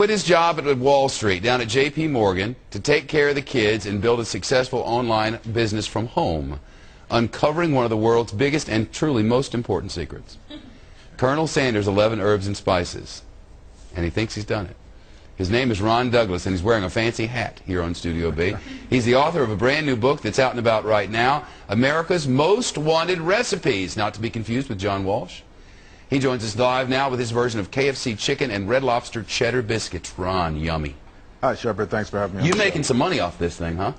quit his job at Wall Street down at JP Morgan to take care of the kids and build a successful online business from home, uncovering one of the world's biggest and truly most important secrets. Colonel Sanders 11 Herbs and Spices, and he thinks he's done it. His name is Ron Douglas, and he's wearing a fancy hat here on Studio B. He's the author of a brand new book that's out and about right now, America's Most Wanted Recipes, not to be confused with John Walsh. He joins us live now with his version of KFC chicken and Red Lobster cheddar biscuits. Ron, yummy. Hi, Shepard. Thanks for having me. on You the making some money off this thing, huh?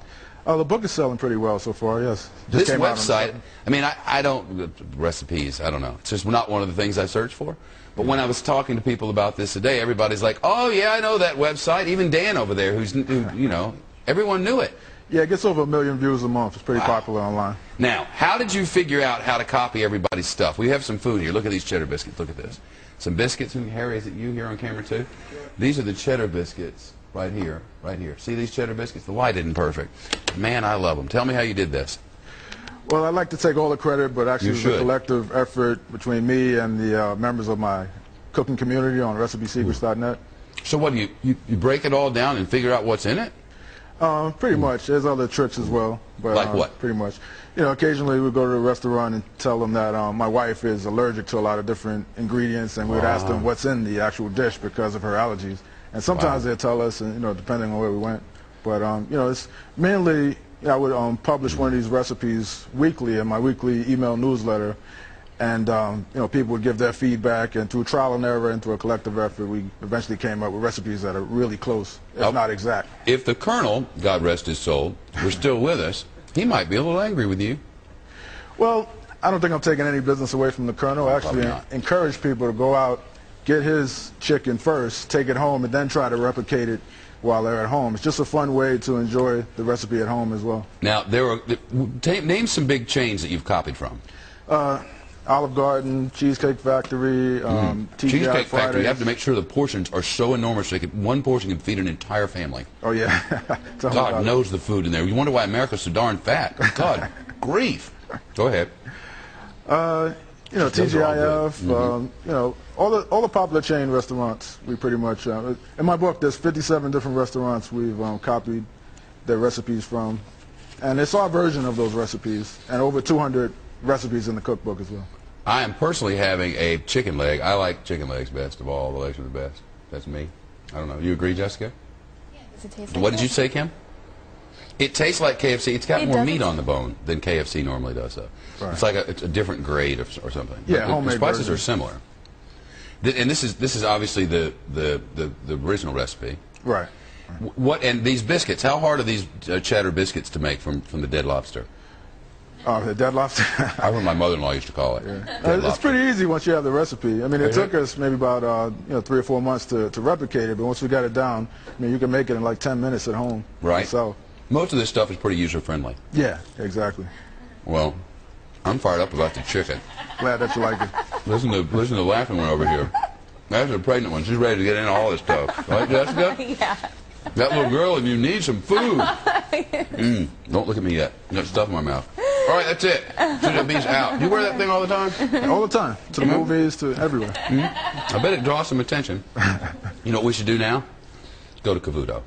Oh, the book is selling pretty well so far. Yes. Just This came out website. I mean, I, I don't, recipes, I don't know. It's just not one of the things I search for. But when I was talking to people about this today, everybody's like, oh, yeah, I know that website. Even Dan over there, who's, who, you know, everyone knew it. Yeah, it gets over a million views a month. It's pretty popular online. Now, how did you figure out how to copy everybody's stuff? We have some food here. Look at these cheddar biscuits. Look at this. Some biscuits. And Harry, is it you here on camera too? These are the cheddar biscuits right here, right here. See these cheddar biscuits? The light isn't perfect. Man, I love them. Tell me how you did this. Well, I'd like to take all the credit, but actually You it's a collective effort between me and the uh, members of my cooking community on RecipeSecrets.net. So what, do you, you, you break it all down and figure out what's in it? Uh, pretty much. There's other tricks as well. But, Like uh, what? Pretty much. You know, occasionally we go to a restaurant and tell them that um, my wife is allergic to a lot of different ingredients, and we'd ask them what's in the actual dish because of her allergies. And sometimes Wow. they'll tell us, and you know, depending on where we went. But um, you know, it's mainly you know, I would um, publish one of these recipes weekly in my weekly email newsletter, and um, you know, people would give their feedback, and through trial and error and through a collective effort, we eventually came up with recipes that are really close, if not exact. If the colonel, God rest his soul, were still with us, he might be a little angry with you. Well, I don't think I'm taking any business away from the colonel. Actually encourage people to go out, get his chicken first, take it home, and then try to replicate it while they're at home. It's just a fun way to enjoy the recipe at home as well. Now, there are, name some big chains that you've copied from. Uh, Olive Garden, Cheesecake Factory, um, Mm-hmm. Cheesecake Factory, you have to make sure the portions are so enormous they could, one portion can feed an entire family. Oh yeah. God about it. knows the food in there. You wonder why America's so darn fat. God, grief. Go ahead. Uh, you know, Those are all good. Um, you know, all the all the popular chain restaurants. We pretty much uh, in my book. There's 57 different restaurants we've um, copied their recipes from, and it's our version of those recipes, and over 200 recipes in the cookbook as well. I am personally having a chicken leg. I like chicken legs best of all. The legs are the best. That's me. I don't know. You agree, Jessica? Yeah. Does it taste What did you say, Kim? It tastes like KFC. It's got It more doesn't. meat on the bone than KFC normally does, though. Right. It's like a, it's a different grade of, or something. Yeah, But the- the, spices version. are similar. Th- And this is this is obviously the the, the, the original recipe. Right. Wh- What and these biscuits? How hard are these uh, cheddar biscuits to make from from the dead lobster? Uh, the dead lobster. I remember my mother-in-law used to call it. dead Uh, it's pretty easy once you have the recipe. I mean, it took us maybe about uh, you know three or four months to, to replicate it, but once we got it down, I mean, you can make it in like 10 minutes at home. Right. So, Most of this stuff is pretty user-friendly. yeah, exactly. Well, I'm fired up about the chicken. Glad that you like it. Listen to listen to the laughing one over here. That's a pregnant one. She's ready to get into all this stuff. Right, Jessica? Yeah. That little girl, if you need some food. Mm, don't look at me yet. I got stuff in my mouth. All right, that's it. Studio B's out. You wear that thing all the time? All the time. To the mm-hmm. movies, to everywhere. I bet it draws some attention. You know what we should do now? Go to Cavuto.